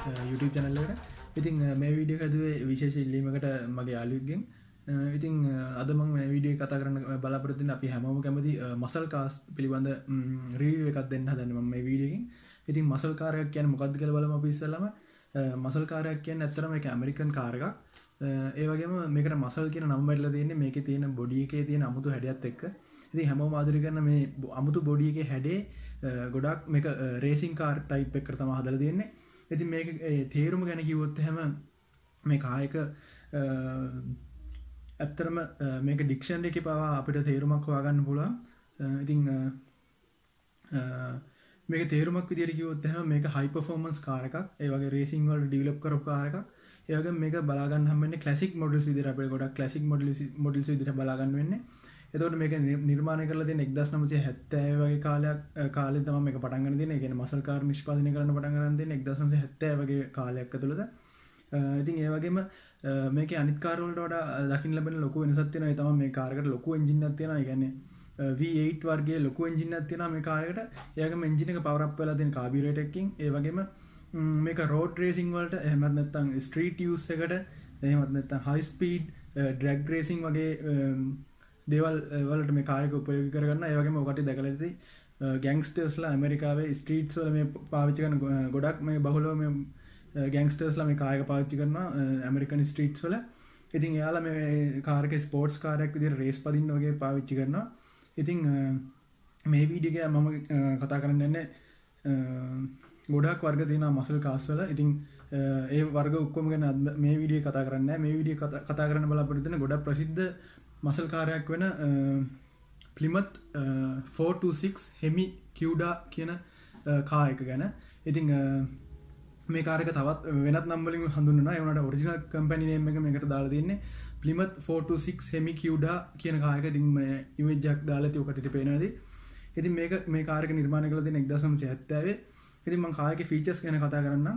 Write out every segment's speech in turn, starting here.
Uh, YouTube චනල්ලට ඉතින් uh, මේ වීඩිය හැදුවේ විශේෂ ඉල්ලීමකට මගේ යාලුක්ගෙන් uh, ඉතින් අදම වීඩිය කතා කරන්න බලාපොරතින් අපි හැමෝම කැමති මසල් කාස් පිළිබඳ um, රීව එකක් දෙන්න හදන්න මේ වීඩියකින් ඉතින් මසල් කාරයක් කියන මොකක්ද කළ බලම පිස්සලම මසල් කාරයක් කියන්න ඇත්තරම එක ඇමරිකන් කාරකක් ඒවගේම මේකට මසල් කියන නම්බටල තියන්නේ මේක තියෙන බොඩිය එකේ තියෙන අමුතු හැඩියත් එක්ක. ඉති හැමෝම ආදරි කරන්න මේ අමුතු බොඩිය එක හැඩේ ගොඩක් මේක රේසින් කාර් ටයිප් එකට තම හදල තියෙන්නේ. ඇති මේ තේරුම ගැන කිවොත් හැම මේ කායක ඇත්තරම මේක ඩික්ෂන් එක පවා අපිට තේරුමක් හොයාගන්න පුලා ඉතිං මේක තේරුමක් විදිර කිවොත්හම මේක හයිපෆෝමන්ස් කාරක් ඒවගේ රේසිං වල් ඩිලප් කර කාරක් ඒක මේක බලාගන්න හම කලසික් මොඩල් සිදර අප ගොඩක් ලසික් මොඩල් මොඩල් සිදිර බලාගන්න වෙන්නේ. එතවට මේක නිර්මාණ කරල දෙන එක්දස් නමචේ හැත්තෑ වගේ කාලයක් කාල තම මේ පටන්ගන දෙන ගෙන මසල්කාර නිෂ්පාදන කරන්න පටන්ගරන්න දෙන එක්දසම හැත්තෑ වගේ කාලයක් තුළද ඉතින් ඒවගේම මේක අනිකාරවලට වඩා දකින්න ලබෙන ලොකු වෙනසත්තින තම මේ කාරකට ලොකු එජින්න තියෙන ගන්නේ V8 වර්ගේ ලොකු එජින්න තියෙන මේ කාරකට ඒක එජිනක පවරක් වෙලා දෙන කාබිරටකින් ඒවගේම මේක රෝඩ රේසිං වලට එහමත් නැත්තං ස්ට්‍රීට යස් එකට එහමත් නැත්ත හයිස්පීඩ් ඩ්‍රැග් රේසිං වගේ දේවල් වලට මේ කායක උපයෝග කරන්න ඒවගේම ඔකට දැකලති ගැංස්ටර්ස්ලා ඇමරිකාවේ ස්ට්‍රීට්ස්වල මේ පාවිච්චි කන ගොඩක් මේ බහුලෝ මේ ගැංස්ටර්ස්ලා මේ කායක පාච්චි කරන ඇමරිකන් ස්ට්‍රීට්ස් වල. ඉතින් එයාලා මේ කාරක ස්පෝර්ට්ස් කාරයක් විදිර රේස් පදින්න වගේ පාවිච්චි කරනවා. ඉතිං මේ වීඩික මම කතා කරන්න එන්න ගොඩක් වර්ග තියෙන මසල් කාස්වල ඉතිං ඒ වර්ග උක්කොම ගැන මේ විඩිය කතා කරන්න මේ විඩිය කතා කරන්න බලාපොරතින ගොඩ ප්‍රසිද්ධ මසල් කාරයක් වෙන පලිමත් 426 හෙමි කිව්ඩා කියන කායක ගැන. ඉතිං මේ කාරක තවත් වෙනත් නම්බලින් හඳුන්න එවනට ඔරිජිනල් කම්පැනිනේම එක මේකට දාලා තින්නේ පලිමත් 426 හෙමි කිව්ඩා කියන කායක තිම ඉමජක් දාලති ඔකට පේනද ඉතින්. මේක මේ කාරක නිර්මාණ කල දෙන එක්දසම ඇත්තවේ ඉතින් මං කායක ෆීචස් ගැන කතා කරන්න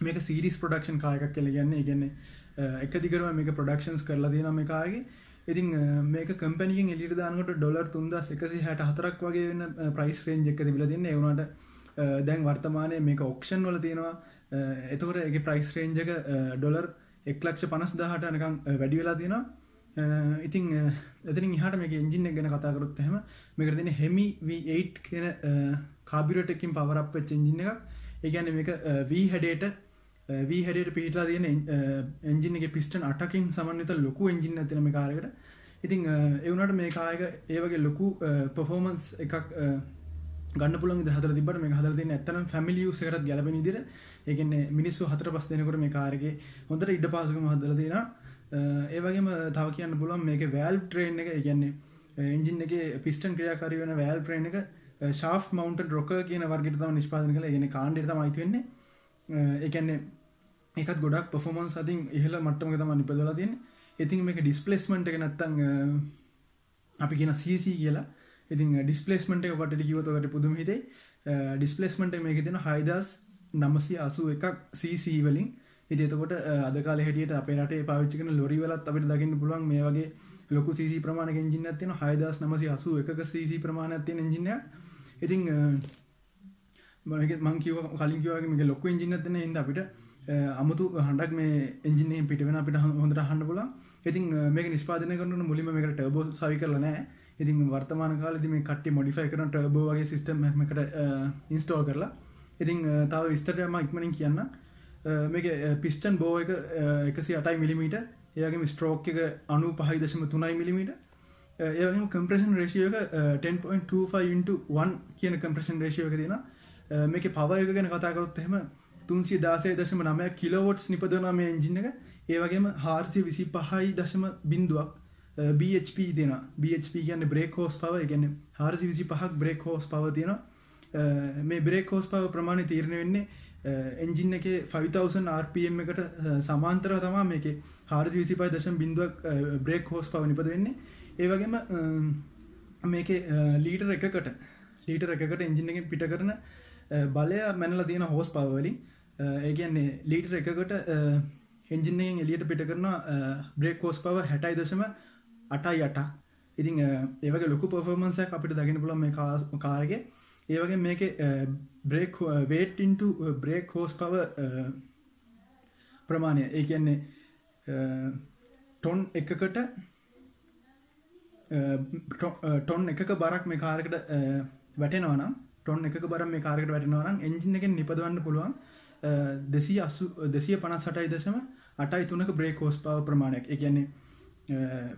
මේක සීරිස් ප්‍රඩක්ෂන් කායකක් කියල ගන්නේ ඉගන්නේ එක දිකරම මේක ප්‍රඩක්ෂන්ස් කරලා තියෙන මේ කාගේ ඉතින් මේක කම්පැනිියෙන් එලිට දානකට ඩොලර් තුන්දස් එකසි හැට හතරක් වගේ වෙන්න ප්‍රයිස් රේන්ජ් එක තිබිල තින්න එවුණට දැන් වර්තමානය මේක ඔක්ෂන් වල තියෙනවා. එතකොට එක ප්‍රයිස් රේන්ජක ඩොලර් එක්ලක්ෂ පනස් දාහට නකම් වැඩි වෙලා තියෙනවා. ඉතින් එතින් හට මේ එන්ජින ගැන කතාකරොත් හෙම මේක තින හෙමි V8 කියන කාබිරටකින් පවරප් චෙන්ජින එකක්. ඒගැන මේක වී හැඩේට වී හැඩට පිහිටලා තියෙන එන්ජිනගේ පිස්ටන් අටකින් සමන්විත ලොකු එන්ජින් ඇතිනම කාරකට ඉතිං එවනට මේ කායක ඒවගේ ලොකු පොෆෝමන්ස් එකක් ගන්න පුළන් හතර තිබට මේ හදර තින ඇත්තන ෆැමිලිය සකරත් ගැලපෙන දිර ඒකන්නේ මිනිස්සු හතර පස් දෙනකට මේ කාරගේ හොඳට ඉඩ පාසකම හදල තියෙන ඒවගේම තව කියන්න පුළන් මේක වැල් ට්‍රේන් එක කියන්නේ එන්ජින් එක පිස්ටන් ක්‍රියාකාරී වන වැල් ට්‍රේන් එක ශාෆ් මවන්ට රොක කියන වර්ගට තම නිස්පාදන කළ. ගෙන කාණ්ඩ මයිතිවෙන්නේ එකන්නේ එකත් ගොඩක් පොෆෝමන් සතින් ඉහල මට්ටම තම නිපදලා තින් ඉතින් මේක ඩිස්පලේස්මන්ට් එක නැත්තං අපි කියෙන සීසි කියලා. ඉතින් ඩිස්පලේස්මට එක පට කිවතකට පුදුම හිතේ. ඩිස්පලේස්මට මේක තින හයිදස් නමසි අසු එකක් සීසීවලින් ඉතිතකොට අදකාල හැටියට අපේ රටේ පාවිච්චිකන ලොරිවලත් අපිට දකින්න පුළුවන් මේ වගේ ලොකු සීසි ප්‍රමාණ එජින්න ඇතින හයිදස් නමසි අසු එකක සීසි ප්‍රමාණ ඇතිය එජිනය ඉතිං මං කිව කලින් කිවගේ මේ ලොක්ක ඉජින්න ඇතින හිද අපිට? අමුතු හඩක් මේ එජිනේ පිට වෙන අපිට හොඳට හන්න පුලා ඉතින් මේක නිස්පාදන කරන මුලිම මේකට ටබෝ සවි කරලනෑ ඉතින් වර්තමාන කාලෙදි මේ කට්ටි මොඩිෆයි කරන ටබෝ වගේ සිස්ටම් එකට ඉන්ස්ටෝල් කරලා. ඉතින් තාව විස්තරයම ඉක්මනින් කියන්න. මේක පිස්ටන් බෝ එක එකසි අටයි මිලිමීට ඒගේ ස්ට්‍රෝක් එක අනු පහයි දශම තුනයි මිලිමීට ඒගේ කම්ප්‍රේෂන් රේෂියක 10.25 කියන කම්ප්‍රේෂන් රේෂියක තියෙන මේක පවයක ගැන කතාකරොත් එහෙම තුන්සිය දාසය දශම නමය කිලවොට්ස් නිපදවන මේ එන්ජින්න එක. ඒවගේම හාර්සිය විසි පහයි දශම බින්දුවක් BHP දෙන BHP කියන්න බ්‍රේක් හෝස් පව ගැන හාරසි විසි පහක් බ්‍රේක් හෝස් පව තියෙන මේ බ්‍රේක් හෝස් පව ප්‍රමාණය තීරණය වෙන්නේ එන්ජින් එක 5000 RPM එකට සමාන්තරව තමා මේක හාරසි විසි පයි දශම බින්දුවක් බ්‍රේක් හෝස් පව නිපද වෙන්නේ ඒවගේම මේක ලීටර් එකකට ලීටර් එකකට එන්ජින් එක පිට කරන බලය මැනල තියෙන හෝස් පවවලින් ඒගන්නේ ලීටර් එකකට එන්ජිනයෙන් එලියට පිට කරන බ්‍රේක් කෝස් පව හැටයි දශම අටයි අටක්. ඉතින් ඒවගේ ලොකු පොෆර්මන්සක් අපිට දගෙන පුළන් මේ කාරගේ ඒවගේ මේක brake weight into brake horsepower ප්‍රමාණය. ඒ කියන්නේ ටොන් එකකට ටොන් එකක බරක් මේ කාරකට වැටෙනවනම් ටොන් එක බර මේ කාරකට වැටෙනවනම් එන්ජින එකෙන් නිපදවන්න පුළුවන් දෙසී අසු දෙසිය පනස් සටයි දශම අටයි තුනක බ්‍රේක් හෝස් පාව ප්‍රමාණයක්. එකන්නේ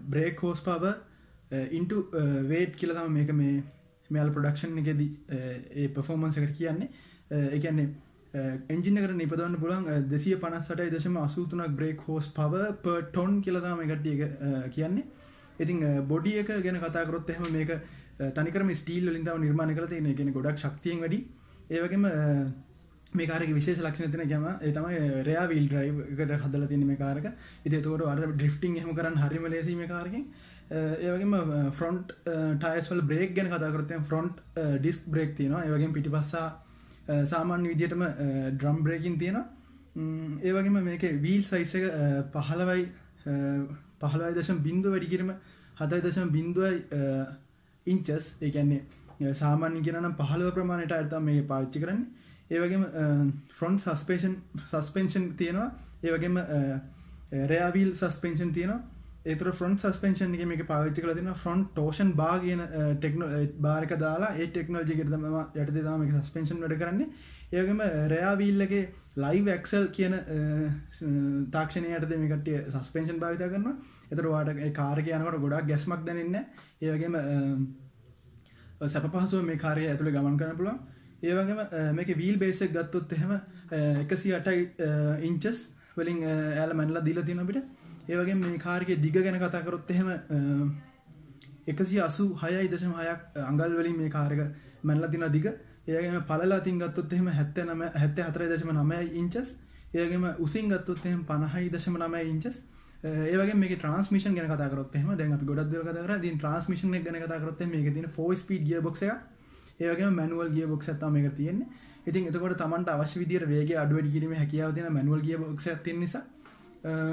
බ්‍රේක් හෝස් පාව ඉන්ට වේට් කියලතම මේක මේ මෙල් ප්‍රඩක්ෂන් එකෙද ඒ පෆෝමන්ස එකට කියන්නේ. එකන්නේ එන්ජිනකට නිපදවන්න පුළන් දෙසිය පනස්සටයි දශම අසූතුනක් බ්‍රේක් හෝස් පව ප ටොන් කියලතම එකටිය කියන්නේ. ඉතින් බොඩිය එක ගැන කතාකරොත් එහෙම මේක තනිකරම ස්ටීල් ලින්දාව නිර්මාණ කළ තියෙන. ගෙන ගොඩක් ශක්තියෙන් වැඩි. ඒවගේම මේ කාරක විශේෂ ලක්ෂණ තින ගැම ඒතමයි රයා විල් ඩ්‍රයිව් එකට හදල තින මේ කාරක ඉතිතකොට අර ඩ්‍රිෆ්ටිං හම කරන්න හරිම ලේසීම කාරකින් ඒවගේම ෆ්‍රොන්ට් ටයිස්වල් බ්‍රේක් ගැන කතාකරතය ෆ්‍රොන්ට් ඩිස්ක් බ්‍රේක් තියෙනවා. ඒවගේ පිටි පස්සා සාමාන්‍ය විදියටම ඩ්‍රම් බ්‍රේකින් තියෙනවා. ඒවගේම මේක වීල් සයිස එක පහලවයි පහලයි දශම් බින්දුව වැඩිකිරීම හතයි දශම බින්දුවයි ඉංචස් ඒකන්නේ සාමාන්‍ය කියනම් පහළව ප්‍රමාණයට අර්තා මේ පාච්චි කරන්න. ඒවගේම ෆ්‍රොන්් සස්පේෂන් සස්පෙන්ෂන් තියෙනවා. ඒවගේම රෑවිල් සස්පෙන්ෂන් තියෙනවා. ඒතර ෆ්‍රොන්් සස්පෙන්ෂන් එක මේක පාවිච්චි කල තින ෆ්‍රොන්් ටෝෂන් බා කියන ටෙක්නෝ බාරක දාලා ඒ ටෙක්නෝජි කරතම යට දෙදාම සස්පෙන්ෂන් වැඩ කරන්නේ. ඒගම රෑවීල්ලගේ ලයිව ඇක්සල් කියන තාක්ෂණයට මේකටිය සස්පෙන්ෂන් භාවිත කරන්න එතර වාට කාරක යනකට ගොඩක් ගැස්මක් දැනන්න ඒවගේම සැප පහසුව මේ කාරය ඇතුළ ගමන් කරන පුළන් ඒවගේම මේක වීල් බේසක් ගත්තොත් එහෙම එකසි අටයි ඉංචස් වලින් ඇල මැනලා දිල තිනපිට ඒවගේ මේ කාරක දිග ගැන කතාකරොත් එහෙම එකසි අසු හයයි දශම හයක් අංගල් වලින් මේ කාරක මැනලා තින දිග. ඒගේම පලලා තින් ගත්තොත් එහෙම හැත්ත නම හැත්ත හතර දශම නමයි ඉංචස් ඒගේම උසින් ගත්තොත් එහෙම පණහයි දශම නමයි ඉංචස් ඒවගේ මේ ට්‍රන්ස්මිෂන් ගැන කතාරොත් එහම දැන් අපි ගොඩක් දෙර කතර දී ට්‍රන්ස්මිෂන් ගැන කතාරොත් මේ තින ෆෝ ස්පීඩ් ගිය බොක්ස ඒවගේ මැනුවල් ගිය බොක්ස ත්තම මේ තියෙන්නේ. ඉතින් එතකොට තමන්ට අවශ්‍ය විදිර වේගේ අඩුවට කිරීම හැකියාව තියෙන මැනුවල් ගිය බොක්ස තිය නිසා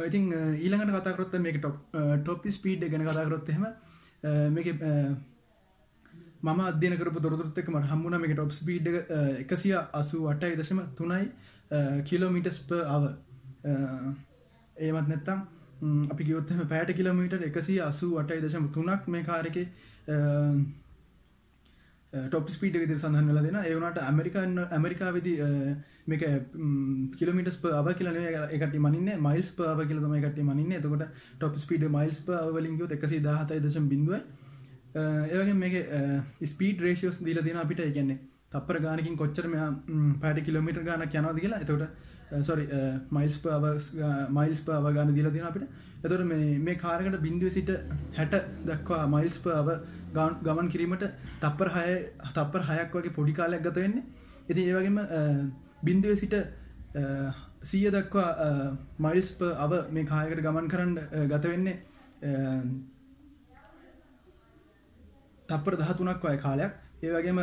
ඉතින් ඊළඟට කතාකරොත් මේක ටොක් ටොප් ස්පීඩ් ගැන කතාකරොත් එහෙම මේක මම අධ්‍යන කරපු දොරතුරත්තක මට හම්බුණ මේක ටොප් ස්පීඩ් එකසිය අසු අටයි දශම තුනයි කිලෝමිටස් ප අව ඒමත් නැත්තම් අපි ගියොත්තම පෑට කිලමීට එකසි අසු අටයි දශම තුනක් මේ කාරක ටොප් ස්පීට විදිර සඳහන් වෙලා දෙෙන ඒවනට ඇමරිකාන්න ඇමරිකාවිදි මේක කිලමිටස් අව කියලන එකට මනින්න. මයිල්ස් පාව කියලම එකට මනින්න. එතකොට ටොප් ස්පීඩ මයිල්ස් පවලින්ග එකසි දාහතයි දශම් බිඳුව ඒවගේ මේක ස්පීඩ රේෂියෝස් දීල දෙන අපිට. එකන්නේ තපර ගානකින් කොච්චර මෙයා පෑට කිලමිට ගානක් යනවාද කියලා. එතකොට සොරි මයිල්ස් පාව මයිල්ස් පාව ගාන දීල දෙන අපිට. එතොට මේ කාරකට බින්දුව සිට හැට දක්වා මයිල්ස් පාව ගමන් කිරීමට තප්පර හය තප්පර හයක් වගේ පොඩි කාලයක් ගත වෙන්නේ. ඇති ඒවගේම බින්දුව සිට සීය දක්වා මයිල්ස් අව මේ කායකට ගමන් කරන්න ගත වෙන්නේ තප්පර දහතුනක් අය කාලයක්. ඒවගේම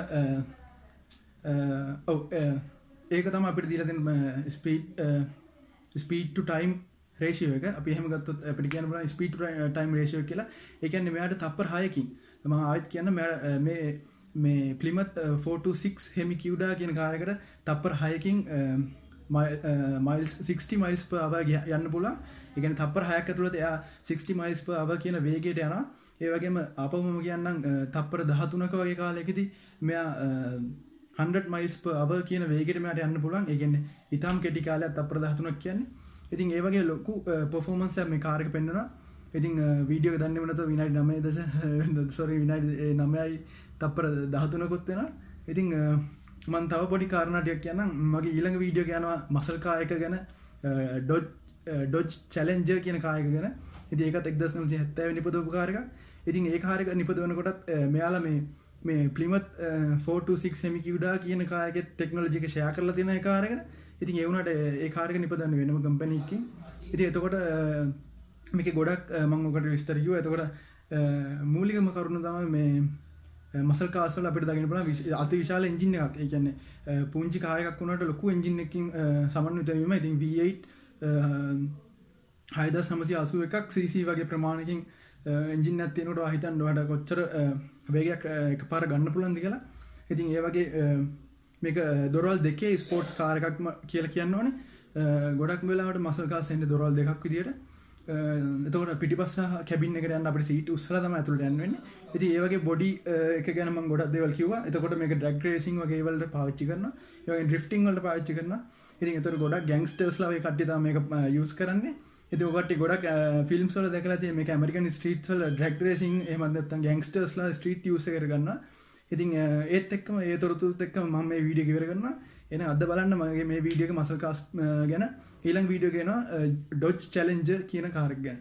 ඔව ඒක තම අපිට දීලතින් ස්පීට් ස්පීට් ටයිම් රේෂියෝ එක. අපි හම ගත්තුත් අපිට කියන ස්පීට් ටයිම් රේෂියෝ කියලා. එකන්න මෙයාට තප්පර හයකින්. ම ආයත් කියන්න මේ මේ පලිමත් 426 හෙමි කිව්ඩා කියන කාරකට තප්පර හයකින් මයිල්ස් 60 මයිල්ස් ප අව යන්න පුලා එකන තප්පර හයක් ඇතුළට එයා 60 මයිල්ස් ප අව කියන වේගේට යනා ඒවගේම අපහම කියන්නම් තප්පර දහතුනක වගේ කාලෙකෙති මෙයා හන්ඩ මයිල්ස් අව කියන වේගෙටමට යන්න පුළන් ඒගන්න ඉතාම් කෙටි කාලයක් තප්‍ර දහතුනක් කියන්නේ. ඉතින් ඒවගේ ලොකු පොෆෝමන්ස මේ කාරක පෙන්න්නවා. ඉතින් වීඩියෝ දන්න වනත විනාඩි නමේ දශ සොරි විනාඩි නමයයි තප්පර දහතුනකොත් වෙන ඉතිං මන් තව පොඩි කාරණටයක් කියන්න මගේ ඊළඟ වීඩියෝ යනවා මසල්කායක ගැන ඩොජ් ඩොජ් චලෙන්ජ කියන කායක ගැන. ඉති ඒකත් එක්දස් නමසි හැත්තව නිපදපු කාරක ඉතින් ඒ කාරක නිපදවනකොටත් මෙයාල මේ මේ පලිමත් ෆෝටක් සෙමි කිවඩා කියන කායක ටෙක්නෝජික ෂය කරලා තින කාරගෙන ඉතින් එවුණට ඒ කාරක නිපදන්න වෙනම කම්පනීකින් ඉති එතකොට මේක ගොඩක් මංගොකට විස්තරියෝ එතකොට මූලිකම කරුණු තම මේ මසල් කාසල අපිට දගෙන පන අති විශාල එංජින එකක්. ඒකන්නේ පුංචි කායකක් වුණට ලොකු එංජින එකින් සමන් විතවීම ඉතින් V8 හයිදස් නමසි අසුව එකක් සීසි වගේ ප්‍රමාණකින් එංජින් ඇත්තිනට හිතන් ඩුවට කොච්චර වේගයක් එක පාර ගන්න පුළන්දි කියලා. ඉතින් ඒ වගේ මේක දොරල් දෙකේ ස්පෝර්ට්ස් කාරකක්ම කියල කියන්න ඕන. ගොඩක් වෙලාට මසල්කා සෙන්ට දොරල් දෙකක් විදිට එතකට පිටිපස්ස කැබින් එකට අප සිට උස්සල තම ඇතුළට යන්වෙන්න ඇති ඒවගේ බොඩි එක ගැනම ගොඩක් දෙවල් කිව එතකොට මේක ඩක් රේසින් වගේ වලට පාච්චි කරන ඒ ඩ්‍රිෆ්ටිං වලට පාච්චි කරන ඉතින් එතර ගොඩක් ගැංස්ටර්ස්ලාව කට්ටිතා මේක යස් කරන්නේ. එති ඔකට ගොඩක් ෆිල්ම්සල දැකලා මේ ඇමරිකන් ස්ට්‍රීට්සල් ඩක් රේසින් එමදත් ගැංස්ටර්ස්ලා ස්ට්‍රීට් යස කරගන්න ඉතින් ඒත් එක්කම ඒ තොරතුත් එක්ක ම මේ වීඩිය කිවර කරන්න එන අද බලන්න මගේ මේ වීඩියක මසල්කාස් ගැන. ඊළං වීඩියෝ ගෙන ඩොච් චලෙන්ජ කියන කාරක් ගැන.